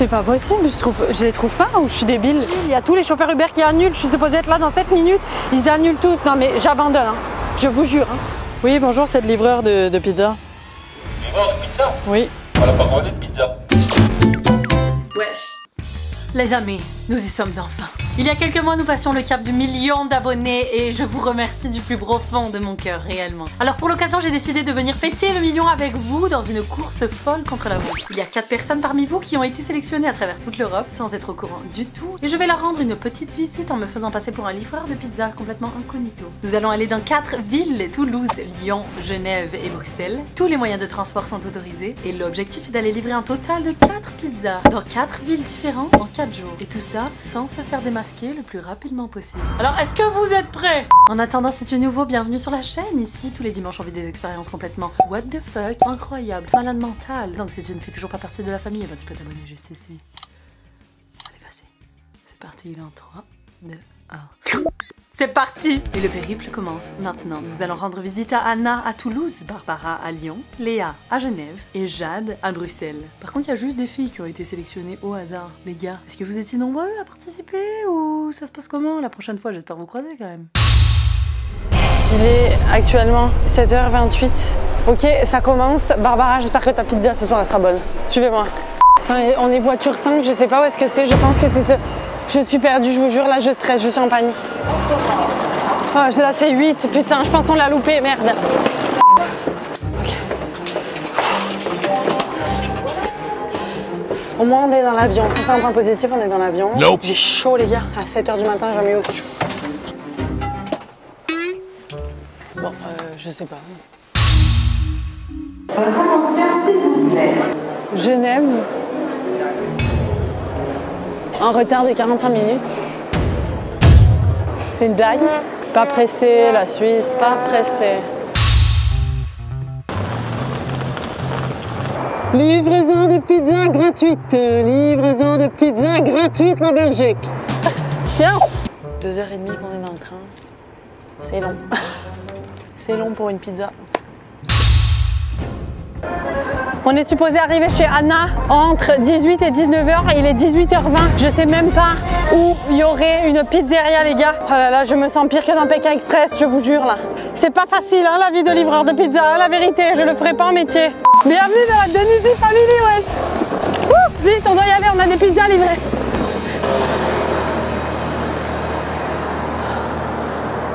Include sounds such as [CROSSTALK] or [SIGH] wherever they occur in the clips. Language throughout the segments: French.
C'est pas possible, je, trouve, je les trouve pas ou je suis débile. Il y a tous les chauffeurs Uber qui annulent, je suis supposée être là dans 7 minutes, ils annulent tous. Non mais j'abandonne, hein. je vous jure. hein. Oui, bonjour, c'est le livreur de, de pizza. Livreur de pizza? Oui. On n'a pas commandé de pizza. Wesh. Les amis, nous y sommes enfin. Il y a quelques mois, nous passions le cap du million d'abonnés et je vous remercie du plus profond de mon cœur, réellement. Alors pour l'occasion, j'ai décidé de venir fêter le million avec vous dans une course folle contre la route. Il y a 4 personnes parmi vous qui ont été sélectionnées à travers toute l'Europe sans être au courant du tout et je vais leur rendre une petite visite en me faisant passer pour un livreur de pizza complètement incognito. Nous allons aller dans 4 villes, Toulouse, Lyon, Genève et Bruxelles. Tous les moyens de transport sont autorisés et l'objectif est d'aller livrer un total de 4 pizzas dans 4 villes différentes en 4 jours. Et tout ça sans se faire démasquer le plus rapidement possible. Alors est-ce que vous êtes prêts? En attendant, si tu es nouveau, bienvenue sur la chaîne. Ici, tous les dimanches, on vit des expériences complètement what the fuck, incroyable, malade mentale. Donc si tu ne fais toujours pas partie de la famille, eh ben, tu peux t'abonner juste ici. Allez, vas-y. C'est parti, il est en 3, 2, 1. C'est parti Et le périple commence maintenant. Nous allons rendre visite à Anna à Toulouse, Barbara à Lyon, Léa à Genève et Jade à Bruxelles. Par contre, il y a juste des filles qui ont été sélectionnées au hasard. Les gars, est-ce que vous étiez nombreux à participer ou ça se passe comment La prochaine fois, j'espère vous croiser quand même. Il est actuellement 7h28. Ok, ça commence. Barbara, j'espère que ta pizza ce soir elle sera bonne. Suivez-moi. On est voiture 5, je sais pas où est-ce que c'est. Je pense que c'est. Je suis perdue, je vous jure, là je stresse, je suis en panique. Ah, là c'est 8, putain, je pense qu'on l'a loupé, merde. Ok. Au moins on est dans l'avion, ça c'est un point positif, on est dans l'avion. Nope. J'ai chaud les gars, à 7h du matin, j'ai jamais eu aussi chaud. Bon, euh, je sais pas. Votre attention, s'il vous plaît? Genève. En retard de 45 minutes. C'est une blague? Pas pressé, la Suisse, pas pressé. Livraison de pizza gratuite. Livraison de pizza gratuite la Belgique. Tiens Deux heures et demie qu'on est dans le train. C'est long. C'est long pour une pizza. On est supposé arriver chez Anna entre 18 et 19h. Il est 18h20. Je sais même pas où il y aurait une pizzeria, les gars. Oh là là, je me sens pire que dans Pékin Express, je vous jure là. C'est pas facile, hein, la vie de livreur de pizza. hein, la vérité, je le ferai pas en métier. Bienvenue dans la Denisi Family, wesh. Vite, on doit y aller, on a des pizzas livrées.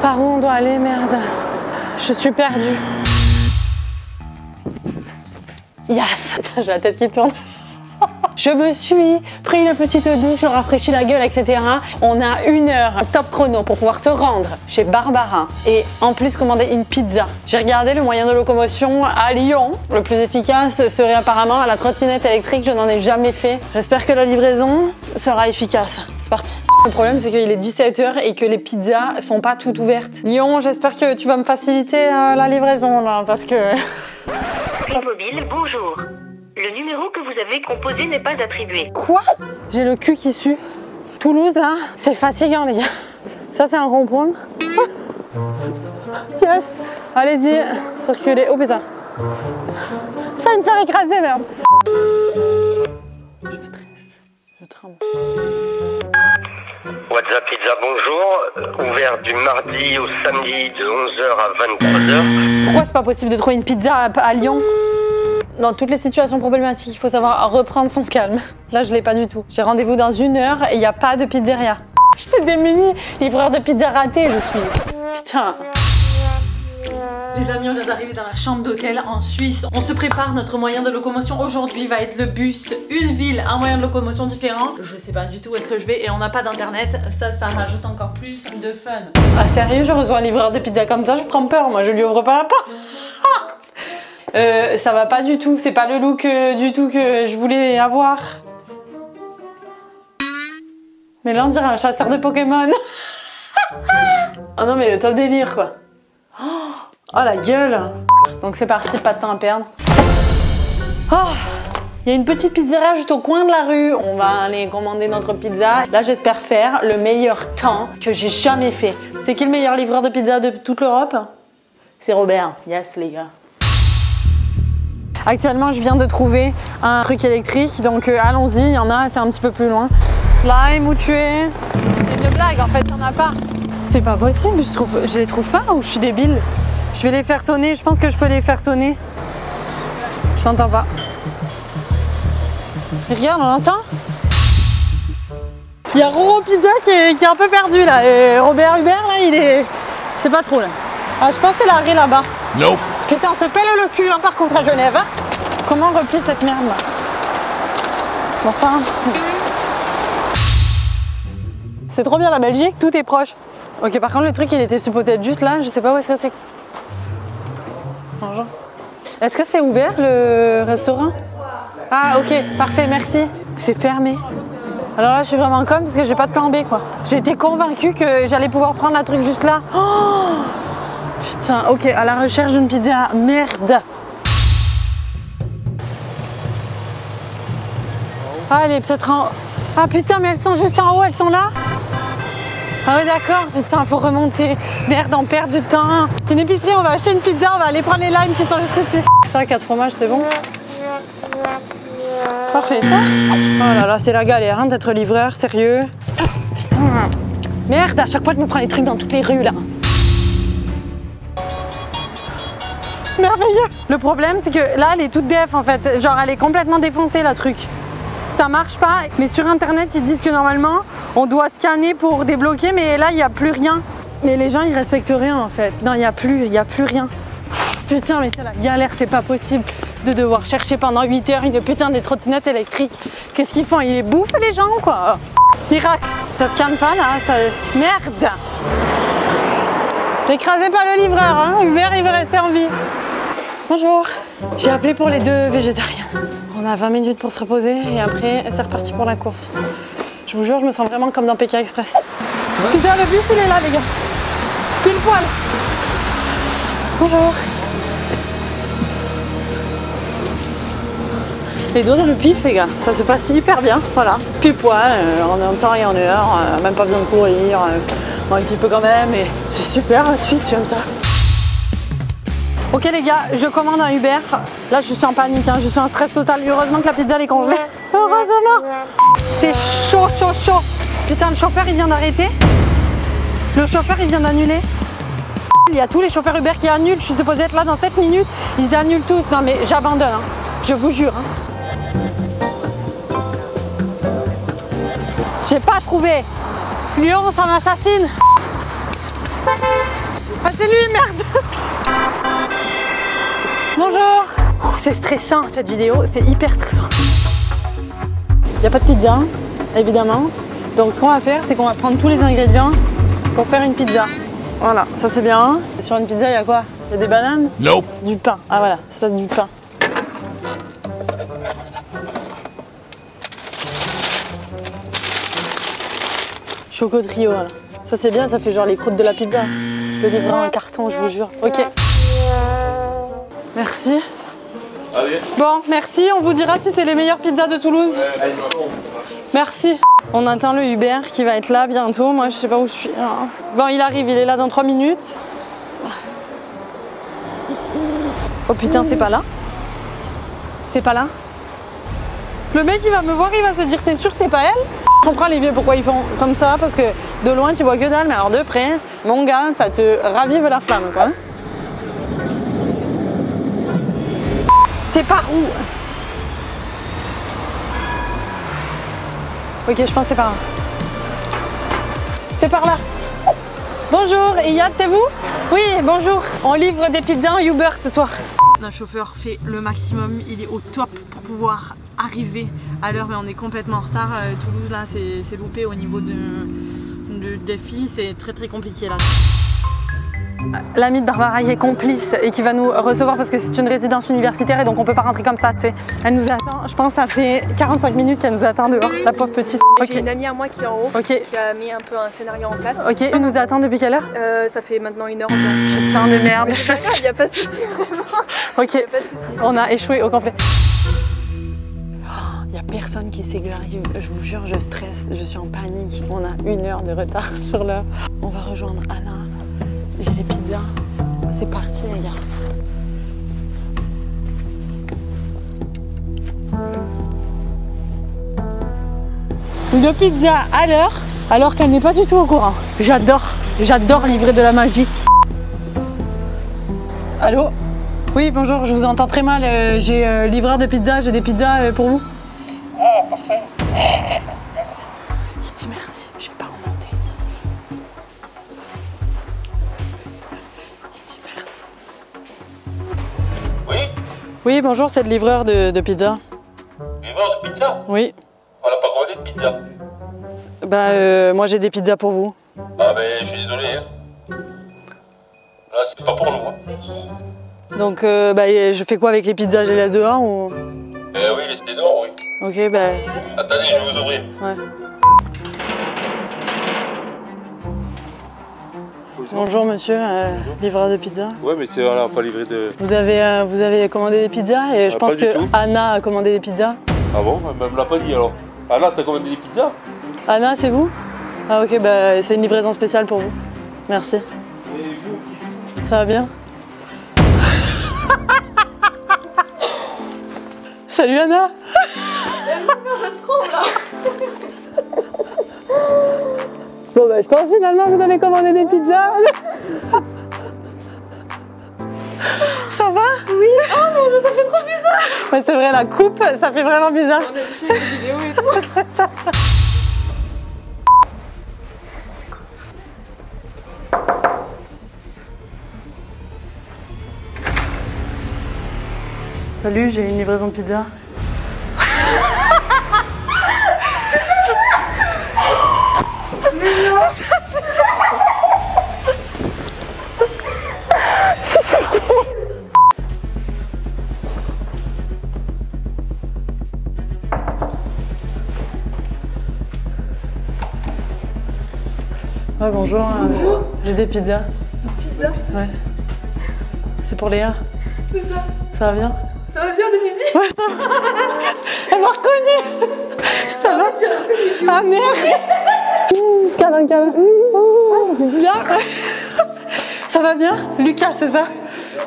Par où on doit aller, merde? Je suis perdue. Yes [LAUGHS] J'ai la tête qui tourne. [LAUGHS] Je me suis pris une petite douche, rafraîchi la gueule, etc. On a une heure, top chrono pour pouvoir se rendre chez Barbara et en plus commander une pizza. J'ai regardé le moyen de locomotion à Lyon. Le plus efficace serait apparemment à la trottinette électrique. Je n'en ai jamais fait. J'espère que la livraison sera efficace. C'est parti. Le problème, c'est qu'il est 17h et que les pizzas sont pas toutes ouvertes. Lyon, j'espère que tu vas me faciliter euh, la livraison là parce que. [LAUGHS] Mobile, bonjour. Le numéro que vous avez composé n'est pas attribué. Quoi? J'ai le cul qui sue. Toulouse, là, c'est fatigant, les gars. Ça, c'est un rond-point. [LAUGHS] Yes Allez-y, circulez. Oh putain. Failli me faire écraser, merde. Je stresse. Je tremble. WhatsApp Pizza, bonjour. Euh, Ouvert du mardi au samedi de 11h à 23h. Pourquoi c'est pas possible de trouver une pizza à, Lyon dans toutes les situations problématiques, il faut savoir reprendre son calme. Là, je l'ai pas du tout. J'ai rendez-vous dans une heure et il n'y a pas de pizzeria. Je suis démunie. Livreur de pizza raté, je suis. Putain. Les amis, on vient d'arriver dans la chambre d'hôtel en Suisse. On se prépare, notre moyen de locomotion aujourd'hui va être le bus. Une ville, un moyen de locomotion différent. Je sais pas du tout où est-ce que je vais et on n'a pas d'internet. Ça, ça rajoute encore plus de fun. Ah sérieux, je reçois un livreur de pizza comme ça, je prends peur. Moi, je lui ouvre pas la porte. [LAUGHS] Euh, ça va pas du tout. C'est pas le look euh, du tout que je voulais avoir. Mais là, on dirait un chasseur de Pokémon. oh [LAUGHS] non, mais le top délire, quoi. Oh, la gueule. Donc c'est parti, pas de temps à perdre. Oh, il y a une petite pizzeria juste au coin de la rue. On va aller commander notre pizza. Là, j'espère faire le meilleur temps que j'ai jamais fait. C'est qui le meilleur livreur de pizza de toute l'Europe? C'est Robert. Yes, les gars. Actuellement, je viens de trouver un truc électrique, donc euh, allons-y, il y en a, c'est un petit peu plus loin. Lime, où tu es C'est une blague, en fait, il n'y en a pas. C'est pas possible, je, trouve, je les trouve pas ou je suis débile? Je vais les faire sonner, je pense que je peux les faire sonner. J'entends pas. Regarde, on entend Il y a Roro Pizza qui est, qui est un peu perdu là. Et Robert Hubert là, il est. C'est pas trop là. Ah, je pense que c'est l'arrêt là-bas. Nope. Putain, on se pèle le cul hein, par contre à Genève. hein. Comment on replie cette merde là? Bonsoir. C'est trop bien la Belgique, tout est proche. Ok, par contre, le truc il était supposé être juste là, je sais pas où est-ce que c'est. Est-ce que c'est ouvert le restaurant? Ah, ok, parfait, merci. C'est fermé. Alors là, je suis vraiment comme parce que j'ai pas de plan B quoi. J'étais convaincue que j'allais pouvoir prendre la truc juste là. Oh Putain, ok, à la recherche d'une pizza. Merde. Ah, elle est peut-être en. Ah putain, mais elles sont juste en haut, elles sont là? Ah oui, d'accord, putain, faut remonter. Merde, on perd du temps. Une épicerie, on va acheter une pizza, on va aller prendre les limes qui sont juste ici. Ça, 4 fromages, c'est bon Parfait, ça Oh là là, c'est la galère hein, d'être livreur, sérieux. Putain. Merde, à chaque fois, je me prends les trucs dans toutes les rues là. Merveilleux Le problème, c'est que là, elle est toute def en fait. Genre, elle est complètement défoncée la truc. Ça marche pas. Mais sur internet, ils disent que normalement, on doit scanner pour débloquer, mais là, il n'y a plus rien. Mais les gens, ils respectent rien en fait. Non, il n'y a plus, il n'y a plus rien. Putain, mais c'est la galère, c'est pas possible de devoir chercher pendant 8 heures une putain des trottinettes électriques. Qu'est-ce qu'ils font? Ils les bouffent les gens quoi Miracle Ça scanne pas là ça... Merde N'écrasez pas le livreur, hein Hubert, il veut rester en vie. Bonjour. J'ai appelé pour les deux végétariens. On a 20 minutes pour se reposer et après, c'est reparti pour la course. Je vous jure, je me sens vraiment comme dans Pékin Express. Putain, le bus, il est là, les gars. Pile poil. Bonjour. Les dans le pif, les gars, ça se passe hyper bien. Voilà, pile poil, euh, en temps et en heure, euh, même pas besoin de courir. euh, un petit peu quand même, mais c'est super la Suisse, j'aime ça. Ok les gars, je commande un Uber. Là je suis en panique, hein, je suis en stress total. Heureusement que la pizza elle est congelée. Heureusement C'est chaud, chaud, chaud. Putain, le chauffeur il vient d'arrêter. Le chauffeur il vient d'annuler. Il y a tous les chauffeurs Uber qui annulent. Je suis supposée être là dans 7 minutes. Ils annulent tous. Non mais j'abandonne, hein. je vous jure. hein. J'ai pas trouvé. Lyon, ça m'assassine. Ah c'est lui, merde Bonjour Oh, C'est stressant cette vidéo, c'est hyper stressant. Il n'y a pas de pizza, évidemment. Donc ce qu'on va faire, c'est qu'on va prendre tous les ingrédients pour faire une pizza. Voilà, ça c'est bien. Sur une pizza, il y a quoi? Il y a des bananes? Nope. Du pain. Ah voilà, ça du pain. Choco trio, voilà. Ça c'est bien, ça fait genre les croûtes de la pizza. Le livreur en carton, je vous jure. Ok. Merci. Bon, merci. On vous dira si c'est les meilleures pizzas de Toulouse. Merci. On attend le Uber qui va être là bientôt. Moi, je sais pas où je suis. hein. Bon, il arrive. Il est là dans 3 minutes. Oh putain, c'est pas là. C'est pas là. Le mec, il va me voir, il va se dire c'est sûr, c'est pas elle? Je comprends les vieux pourquoi ils font comme ça parce que de loin tu vois que dalle, mais alors de près, mon gars, ça te ravive la flamme quoi. C'est par où Ok, je pense c'est par là. C'est par là. Bonjour, Iyad, c'est vous? Oui, bonjour. On livre des pizzas en Uber ce soir. Notre chauffeur fait le maximum, il est au top pour pouvoir arriver à l'heure, mais on est complètement en retard. Euh, Toulouse, là, c'est c'est loupé au niveau de, de défi, c'est très très compliqué là. L'amie de Barbara qui est complice et qui va nous recevoir parce que c'est une résidence universitaire et donc on peut pas rentrer comme ça, tu sais. Elle nous attend, je pense ça fait 45 minutes qu'elle nous attend dehors, la pauvre petite. Ok, J'ai une amie à moi qui est en haut, ok, qui a mis un peu un scénario en place. ok. Tu nous attends depuis quelle heure? Euh, ça fait maintenant une heure. Putain de merde. C'est pas grave, y a pas de souci, vraiment. Ok, Y a pas de souci. on a échoué au complet. Il n'y a personne qui sait que j'arrive. Je vous jure, je stresse, je suis en panique. On a une heure de retard [LAUGHS] sur l'heure. On va rejoindre Anna. J'ai les pizzas. C'est parti, les gars. Une pizza à l'heure, alors qu'elle n'est pas du tout au courant. J'adore, j'adore livrer de la magie. Allô? Oui, bonjour, je vous entends très mal. Euh, j'ai euh, livreur de pizza, j'ai des pizzas euh, pour vous. Ah, parfait. Oui, bonjour, c'est le livreur de, de pizza. livreur de pizza? Oui. On n'a pas commandé de pizza. Bah, euh, moi j'ai des pizzas pour vous. Ah ben, je suis désolé. Hein. Là, c'est pas pour nous. Hein. Donc, euh, bah, je fais quoi avec les pizzas? Je les laisse dehors ou? Eh oui, laissez dehors, oui. Ok, bah. Attendez, je vais vous ouvrir. Ouais. Bonjour monsieur, euh, livreur de pizza. Ouais, mais c'est voilà, pas livré de. Vous avez, euh, vous avez commandé des pizzas et je Ah, pense que tout. Anna a commandé des pizzas. Ah bon? Elle me l'a pas dit alors. Ah là, t'as commandé des pizzas? Anna, c'est vous? Ah ok, bah c'est une livraison spéciale pour vous. Merci. Et vous? Ça va bien? [LAUGHS] Salut Anna [LAUGHS] Bon bah je pense finalement que vous avez commandé des pizzas. Ça va? Oui. Oh mon dieu, ça fait trop bizarre. Ouais, c'est vrai, la coupe, ça fait vraiment bizarre. [LAUGHS] Salut, j'ai une livraison de pizza. Bonjour. euh, j'ai des pizzas. Pizza Ouais. C'est pour Léa. C'est ça. Ça va bien Ça va bien, Denise Ouais, ça va. Elle m'a reconnue. Ça va Ah merde. Câlin, câlin. Mmh. Là. Ça va bien Lucas, c'est ça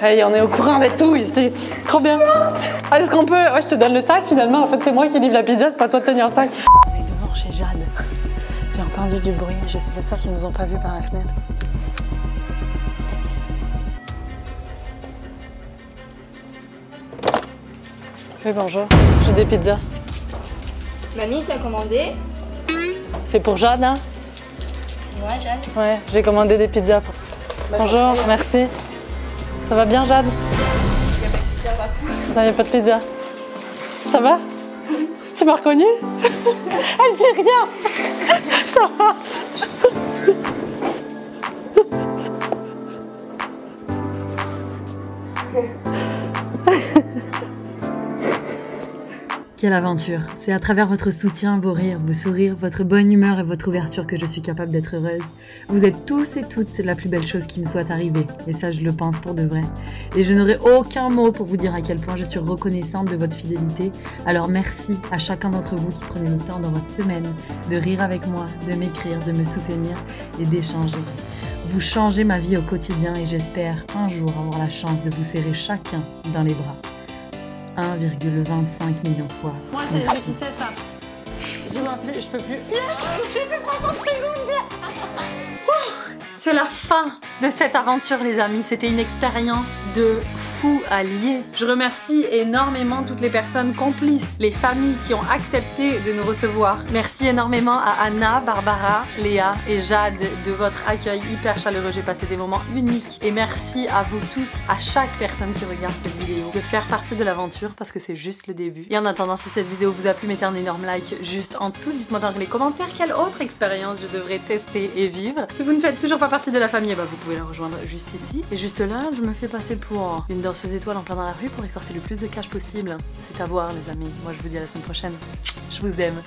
Hey, on est au courant de tout ici. Trop bien. Ah, Est-ce qu'on peut. Ouais, je te donne le sac finalement. En fait, c'est moi qui livre la pizza, c'est pas toi de tenir le sac. On est devant chez Jade. J'ai entendu du bruit. Je- J'espère qu'ils nous ont pas vus par la fenêtre. Oui, bonjour. J'ai des pizzas. Mamie, t'as commandé? C'est pour Jade, hein? C'est moi, Jeanne. Ouais, j'ai commandé des pizzas. pour- Bonjour, merci. Ça va bien, Jade Non, il n'y a pas de pizza. Ça va? Tu m'as reconnue [LAUGHS] Elle dit rien [LAUGHS] Ça va Quelle aventure C'est à travers votre soutien, vos rires, vos sourires, votre bonne humeur et votre ouverture que je suis capable d'être heureuse. Vous êtes tous et toutes la plus belle chose qui me soit arrivée, et ça je le pense pour de vrai. Et je n'aurai aucun mot pour vous dire à quel point je suis reconnaissante de votre fidélité. Alors merci à chacun d'entre vous qui prenez le temps dans votre semaine de rire avec moi, de m'écrire, de me soutenir et d'échanger. Vous changez ma vie au quotidien et j'espère un jour avoir la chance de vous serrer chacun dans les bras. 1,25 million de fois. Moi, j'ai le qui sèche là. Je vois plus, je peux plus. J'ai fait 60 secondes C'est la fin de cette aventure les amis, c'était une expérience de fou allié. Je remercie énormément toutes les personnes complices, les familles qui ont accepté de nous recevoir. Merci énormément à Anna, Barbara, Léa et Jade de votre accueil hyper chaleureux. J'ai passé des moments uniques. Et merci à vous tous, à chaque personne qui regarde cette vidéo, de faire partie de l'aventure parce que c'est juste le début. Et en attendant, si cette vidéo vous a plu, mettez un énorme like juste en dessous. Dites-moi dans les commentaires quelle autre expérience je devrais tester et vivre. Si vous ne faites toujours pas partie de la famille, eh ben, vous pouvez la rejoindre juste ici. Et juste là, je me fais passer pour une danseuse étoile en plein dans la rue pour récolter le plus de cash possible. C'est à voir les amis. Moi je vous dis à la semaine prochaine. Je vous aime.